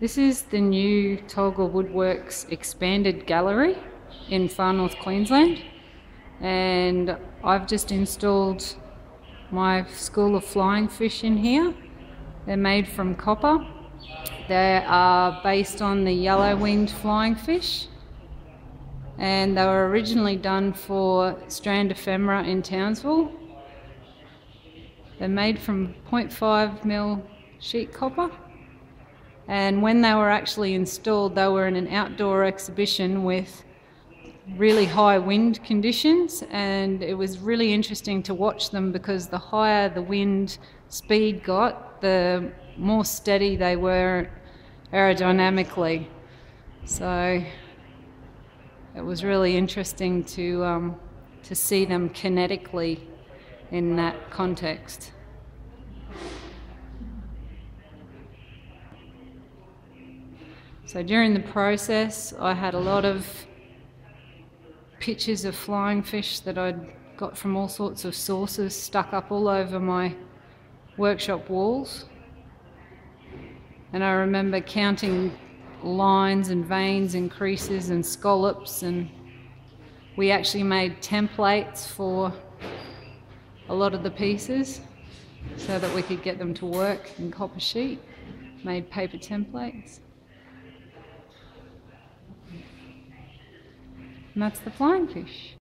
This is the new Tolga Woodworks expanded gallery in far north Queensland, and I've just installed my school of flying fish in here. They're made from copper. They are based on the yellow winged flying fish, and they were originally done for strand ephemera in Townsville. They're made from 0.5 mil sheet copper and when they were actually installed, they were in an outdoor exhibition with really high wind conditions, and it was really interesting to watch them because the higher the wind speed got, the more steady they were aerodynamically. So it was really interesting to um, to see them kinetically in that context. So during the process, I had a lot of pictures of flying fish that I'd got from all sorts of sources stuck up all over my workshop walls. And I remember counting lines and veins and creases and scallops and we actually made templates for a lot of the pieces so that we could get them to work in copper sheet, made paper templates. And that's the flying fish.